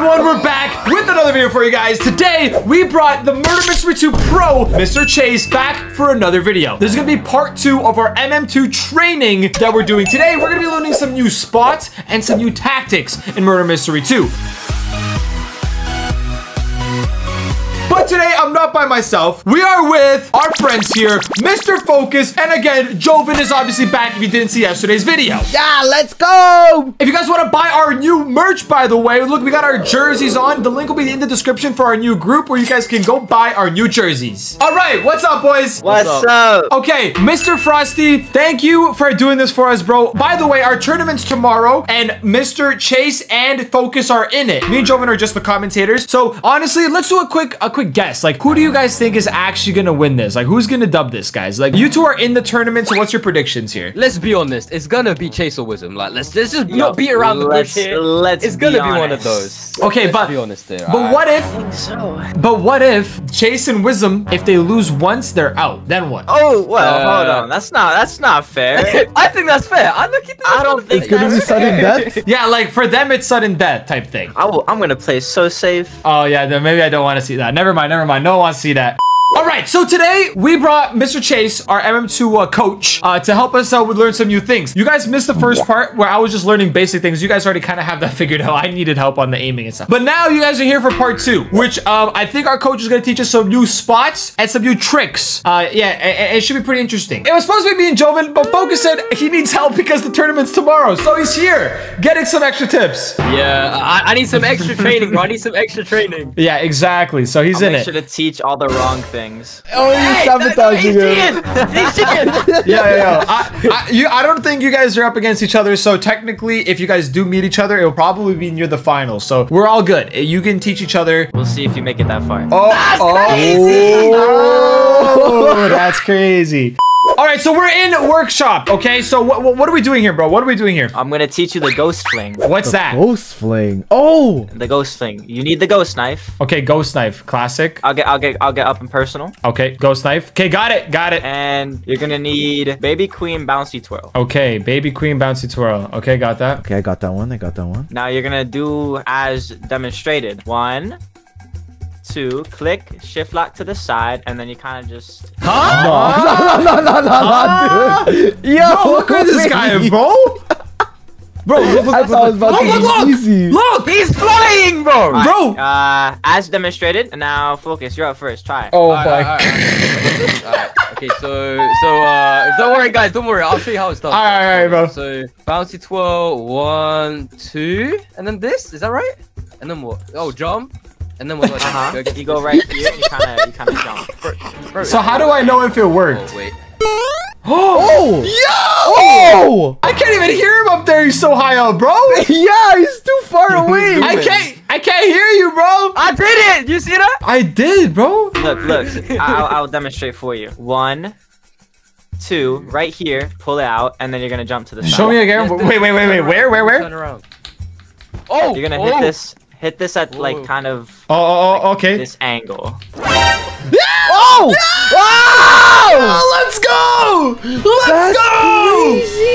everyone, we're back with another video for you guys. Today, we brought the Murder Mystery 2 Pro, Mr. Chase, back for another video. This is gonna be part two of our MM2 training that we're doing today. We're gonna be learning some new spots and some new tactics in Murder Mystery 2. But today, I'm not by myself. We are with our friends here, Mr. Focus, and again, Joven is obviously back if you didn't see yesterday's video. Yeah, let's go! If you guys want to buy our new merch, by the way, look, we got our jerseys on. The link will be in the description for our new group where you guys can go buy our new jerseys. All right, what's up, boys? What's, up? Okay, Mr. Frosty, thank you for doing this for us, bro. By the way, our tournament's tomorrow, and Mr. Chase and Focus are in it. Me and Joven are just the commentators. So honestly, let's do a quick a quick guess. Like, who do you guys think is actually gonna win this? Like, who's gonna dub this, guys? Like, you two are in the tournament, so what's your predictions here? Let's be honest. It's gonna be Chase or Wisdom. Like, let's, let's just Yo, not beat around the bush let's- here. let's it's gonna be be, one of those. Okay, let's but- be honest here. But what if So. But what if Chase and Wisdom, if they lose once, they're out? Then what? Oh well, Uh, hold on. That's not. That's not fair. I think that's fair. I look at I don't think It's gonna be sudden death? Yeah, like for them, it's sudden death type thing. I will, I'm gonna play so safe. Oh yeah, then maybe I don't want to see that. Never mind, never mind. No one wants to see that. All right, so today we brought Mr. Chase, our MM2 uh, coach, uh, to help us out with learn some new things. You guys missed the first part where I was just learning basic things. You guys already kind of have that figured out. I needed help on the aiming and stuff. But now you guys are here for part two, which um, I think our coach is going to teach us some new spots and some new tricks. Uh, yeah, it, it should be pretty interesting. It was supposed to be me and Joven, but Focus said he needs help because the tournament's tomorrow. So he's here, getting some extra tips. Yeah, I, I need some extra training, bro. I need some extra training. Yeah, exactly. So he's I'll in make it. sure to teach all the wrong things. Oh, you're sabotaging him. He's cheating. yeah, yeah, yeah. I, I, you, I don't think you guys are up against each other. So technically, if you guys do meet each other, it'll probably be near the finals. So we're all good. You can teach each other. We'll see if you make it that far. Oh, that's oh, oh, that's crazy. All right, so we're in workshop. Okay, so what, what, what are we doing here, bro? What are we doing here? I'm gonna teach you the ghost fling. What's that? Ghost fling. Oh! The ghost fling. You need the ghost knife. Okay, ghost knife, classic. I'll get. I'll get. I'll get up and personal. Okay, ghost knife. Okay, got it, got it. And you're gonna need baby queen bouncy twirl. Okay, baby queen bouncy twirl. Okay, got that. Okay, I got that one. I got that one. Now you're gonna do as demonstrated. One, two, click, shift lock to the side, and then you kind of just. Huh? No, no, no, no, no, dude. Yo, Yo, look at this guy, wait. bro. Bro, look, look, I look, thought it was look, look, look, look, easy. look. He's flying, bro. Bro. Uh, as demonstrated. And now focus. You're up first. Try. Oh Alright, my. alright, alright, alright. Okay, so so uh, don't worry, guys. Don't worry. I'll show you how it's done. Alright, alright, bro. So bouncy twirl, one, two, and then this. Is that right? And then what? Oh, jump. And then what? do I do? Uh huh. Do I get You go right here. You kind of. You kind of jump. Bro, So how do I know if it worked? Oh wait. Yo! Oh! Oh! I can't even hear him up there. He's so high up, bro. Yeah, he's too far away. I can't. I can't hear you, bro. I did it. You see that? I did, bro. Look, look. I'll, I'll demonstrate for you. One, two, right here. Pull it out, and then you're gonna jump to the side. Show me again. Yes, Wait, wait, wait, wait. Where, where, where? Turn around. Oh, You're gonna oh. hit this. Hit this at Whoa. like kind of Oh, oh, oh, okay. this angle. Oh! Oh! Oh, let's go! Let's That's go! crazy!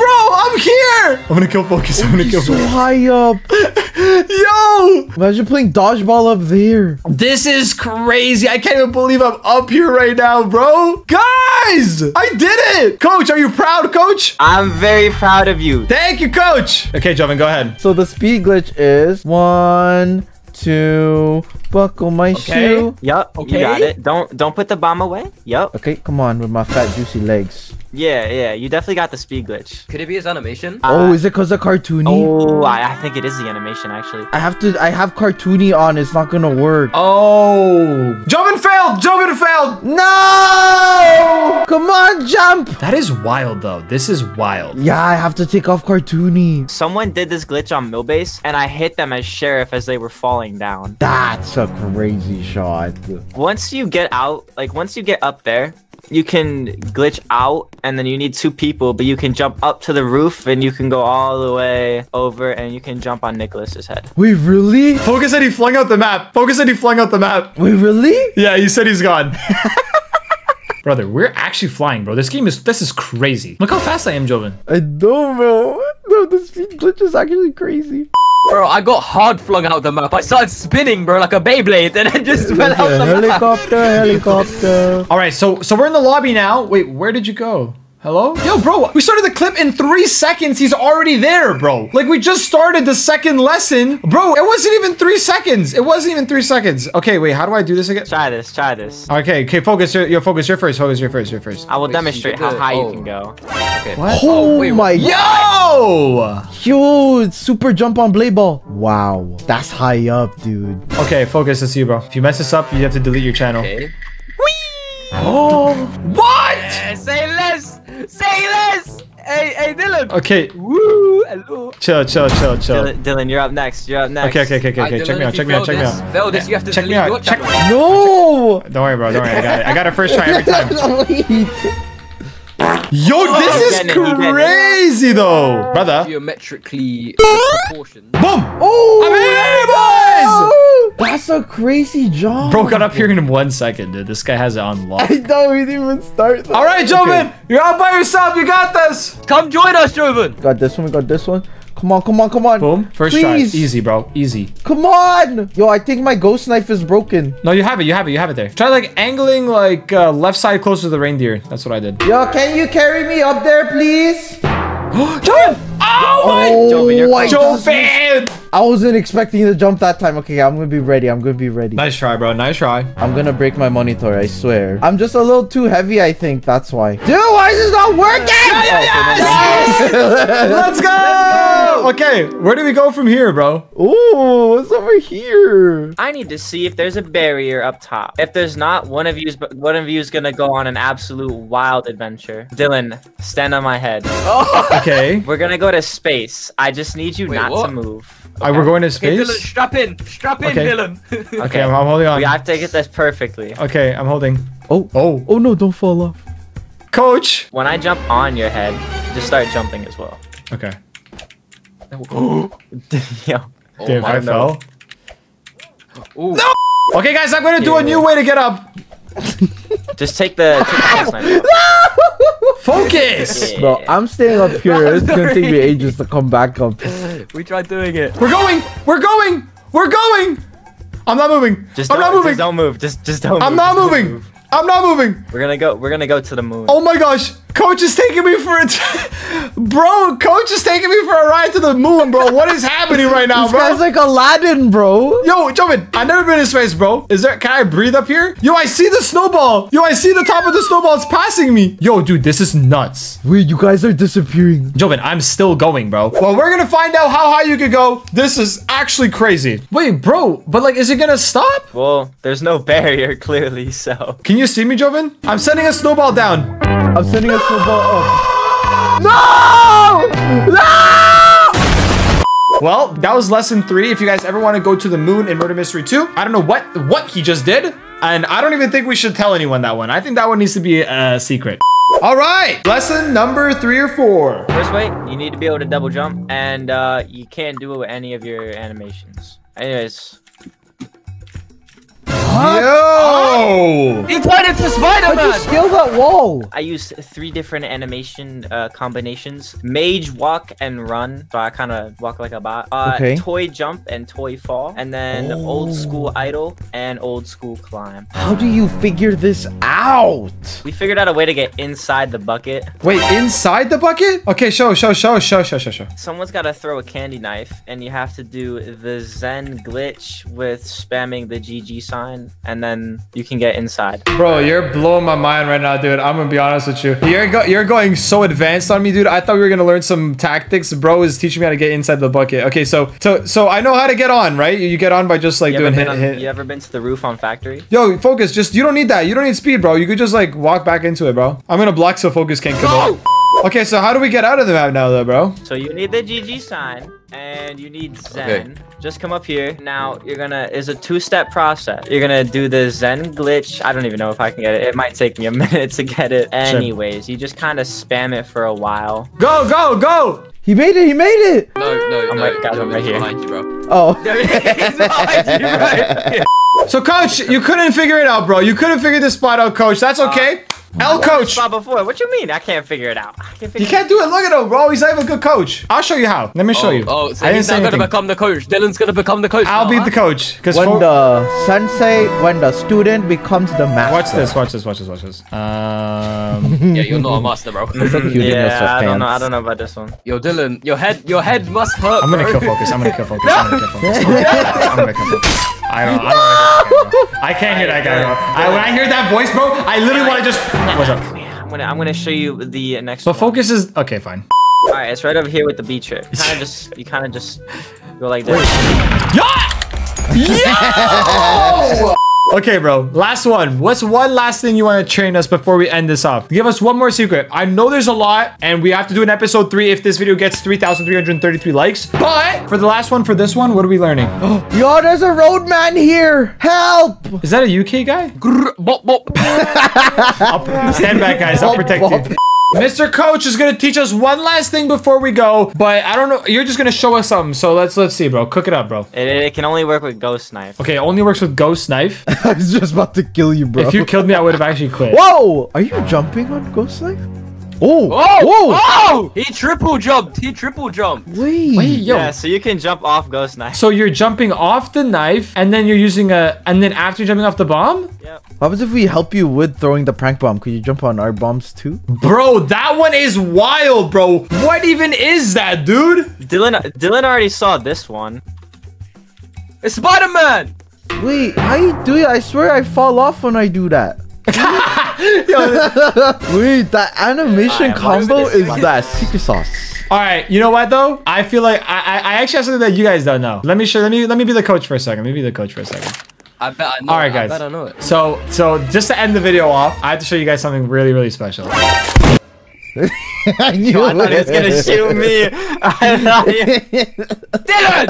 Bro, I'm here! I'm gonna kill Focus. I'm gonna kill He's so Focus. high up. Yo! Imagine playing dodgeball up there. This is crazy. I can't even believe I'm up here right now, bro. Guys! I did it! Coach, are you proud, coach? I'm very proud of you. Thank you, coach. Okay, Joven, go ahead. So the speed glitch is one, two, buckle my Okay. shoe. Yup, Okay. you got it. Don't don't put the bomb away. Yup. Okay, come on with my fat juicy legs. Yeah, yeah. You definitely got the speed glitch. Could it be his animation? Uh, oh, is it cause of cartoony? Oh, I, I think it is the animation actually. I have to. I have cartoony on. It's not gonna work. Oh. Joven failed. Joven failed. No! Come on, jump! That is wild, though. This is wild. Yeah, I have to take off cartoony. Someone did this glitch on Millbase, and I hit them as sheriff as they were falling down. That's a crazy shot. Once you get out, like once you get up there, you can glitch out, and then you need two people, but you can jump up to the roof, and you can go all the way over, and you can jump on Nikilis's head. Wait, really? Focus said he flung out the map. Focus said he flung out the map. Wait, really? Yeah, he said he's gone. Brother, we're actually flying, bro. This game is this is crazy. Look how fast I am, Joven. I don't know. No, the speed glitch is actually crazy. Bro, I got hard flung out the map. I started spinning, bro, like a Beyblade, and I just fell out the map. helicopter, helicopter. All right, so so we're in the lobby now. Wait, where did you go? Hello? Yo, bro, we started the clip in three seconds. He's already there, bro. Like, we just started the second lesson. Bro, it wasn't even three seconds. It wasn't even three seconds. Okay, wait, how do I do this again? Try this. Try this. Okay, okay, focus. Your, your focus. You're first. Focus. You're first. You're first. I will Wait, demonstrate how high oh. you can go. Okay. What? Oh, wait, my Yo! Yo, super jump on blade ball. Wow, that's high up, dude. Okay, focus. Let's see, bro. If you mess this up, you have to delete your channel. Okay. Oh, what? Hey, hey, Dylan! Okay, Woo! Hello. chill, chill, chill, chill. Dylan, Dylan, you're up next. You're up next. Okay, okay, okay, okay, Alright, okay. Check Dylan, me out. Check me out. Check me out. Fail this, you have to Check me delete your out. Check. channel. No. Don't worry, bro. Don't worry. I got it. I got it first try every time. Delete. Yo, this is it, he getting it. crazy though, brother. Geometrically, the proportions. Boom! Oh, I'm in, boys! That's a crazy jump. Bro got up here in one second, dude. This guy has it on lock. I thought we didn't even start. though. All right, Joven, Okay. you're out by yourself. You got this. Come join us, Joven! Got this one. We got this one. Come on, come on, come on. Boom. First Please. try. Easy, bro. Easy. Come on. Yo, I think my ghost knife is broken. No, you have it. You have it. You have it there. Try like angling like uh, left side closer to the reindeer. That's what I did. Yo, can you carry me up there, please? Joven! Oh my! Joven, you're my close. goodness. Joven! I wasn't expecting you to jump that time. Okay, I'm gonna be ready. I'm gonna be ready. Nice try, bro. Nice try. I'm gonna break my monitor, I swear. I'm just a little too heavy, I think. That's why. Dude, why is this not working? Yes! Let's go! Okay, where do we go from here, bro? Ooh, what's over here? I need to see if there's a barrier up top. If there's not, one of you's one of you's gonna go on an absolute wild adventure. Dylan, stand on my head. Okay. We're gonna go to space. I just need you Wait, not what? to move. Alright, we're going to Okay, Dylan, space. strap in! Strap in, Okay. Dylan! Okay, I'm, I'm holding on. We have to get this perfectly. Okay, I'm holding. Oh, Oh, oh no, don't fall off. coach. When I jump on your head, just start jumping as well. Okay. Yo. Oh Dude, if my I fell. Ooh. Okay, guys, I'm gonna do a new way to get up. Just take the, take the. Focus. Yeah. Bro, I'm staying up here. It's gonna take me ages to come back up. We tried doing it. We're going. We're going. We're going. I'm not moving. Just I'm don't, not moving. Just don't move. Just just don't. I'm move. not Just don't moving. move. I'm not moving. We're gonna go. We're gonna go to the moon. Oh my gosh. Coach is taking me for a t- Bro, coach is taking me for a ride to the moon, bro. What is happening right now, This bro? guy's like Aladdin, bro. Yo, Joven, I've never been in space, bro. Is there, can I breathe up here? Yo, I see the snowball. Yo, I see the top of the snowball. It's passing me. Yo, dude, this is nuts. Wait, you guys are disappearing. Joven, I'm still going, bro. Well, we're gonna find out how high you could go. This is actually crazy. Wait, bro, but like, is it gonna stop? Well, there's no barrier clearly, so. Can you see me, Joven? I'm sending a snowball down. I'm sending a No! No! Well, that was lesson three. If you guys ever want to go to the moon in Murder Mystery 2, I don't know what what he just did. And I don't even think we should tell anyone that one. I think that one needs to be a secret. All right, lesson number three or four. First way, you need to be able to double jump, and uh, you can't do it with any of your animations. Anyways, Yo! He turned into How'd you Spider-Man! scale that wall? I used three different animation uh, combinations: mage, walk, and run. So I kind of walk like a bot. Uh, Okay. Toy jump and toy fall, and then old school idle and old school climb. How do you figure this out? We figured out a way to get inside the bucket. Wait, inside the bucket? Okay, show, show, show, show, show, show, show. Someone's got to throw a candy knife, and you have to do the Zen glitch with spamming the GG sign, and then you can get inside. Bro, you're blowing my mind right now, dude. I'm gonna be honest with you. You're go you're going so advanced on me, dude. I thought we were gonna learn some tactics. Bro is teaching me how to get inside the bucket. Okay, so so so I know how to get on, right? You, get on by just like You doing hit on, hit. you ever been to the roof on Factory? Yo, focus. Just you don't need that. You don't need speed, bro. You could just like walk back into it, bro. I'm gonna block so focus can't come out. Okay, so how do we get out of the map now, though, bro? So you need the GG sign, and you need Zen. Just come up here. Now you're gonna. It's a two-step process. You're gonna do the Zen glitch. I don't even know if I can get it. It might take me a minute to get it. Anyways, you just kind of spam it for a while. Go, go, go! He made it. He made it. No, no, Oh no. my God, I'm no, right he's here. behind you, bro. Oh. He's behind you, right? So, coach, you couldn't figure it out, bro. You couldn't figure this spot out, coach. That's okay. L coach. Spot before. What you mean? I can't figure it out. I can't figure You can't do it. Look at him, bro. He's not even a good coach. I'll show you how. Let me show oh, you. Oh, so I didn't he's say not gonna become the coach. Dylan's gonna become the coach. I'll now, be huh? the coach. Because When the sensei, when the student becomes the master. watch this. Watch this. Watch this. Watch this. Um. Yeah, you're not a master, bro. Look at you in your Yeah, I don't know. I don't know about this one. Yo, Dylan, your head, your head must hurt. I'm gonna kill focus. I'm gonna kill focus. I'm gonna kill focus. I'm gonna kill focus. I don't. I don't. wanna hear that guy, bro. I can't hear that guy. I, when I hear that voice, bro, I literally want to just. What's up? I'm gonna I'm gonna show you the next But one. focus is okay. Fine. All right, it's right over here with the B trick. Kind of just you kind of just go like this. Yeah! Yo! Okay, bro. Last one. What's one last thing you want to train us before we end this off? Give us one more secret. I know there's a lot, and we have to do an episode three if this video gets 3,333 likes. But for the last one, for this one, what are we learning? Yo, there's a roadman here. Help! Is that a UK guy? Grr, bop, bop. I'll stand back, guys. I'll protect you. Mr. Coach is gonna teach us one last thing before we go, but I don't know. You're just gonna show us something. So let's let's see, bro. Cook it up, bro. It, it can only work with ghost knife. Okay, it only works with ghost knife. I was just about to kill you, bro. If you killed me, I would have actually quit. Whoa! Are you jumping on Ghost Knife? Oh! Oh, Whoa! oh! He triple jumped. He triple jumped. Wait. Wait, yo. Yeah, so you can jump off ghost knife. So you're jumping off the knife, and then you're using a, and then after jumping off the bomb, Yep. What happens if we help you with throwing the prank bomb? Could you jump on our bombs too? bro, that one is wild, bro. What even is that, dude? Dylan Dylan already saw this one. It's Spider-Man. Wait, how you do it? I swear I fall off when I do that. Wait, that animation Alright, combo is that secret sauce. All right, you know what though? I feel like I, I, I actually have something that you guys don't know. Let me show. Let me let me be the coach for a second. Let me be the coach for a second. I bet I know. All right, guys. I bet I know it. So so just to end the video off, I have to show you guys something really really special. I knew oh, I thought he was gonna shoot me. I thought he- Dylan.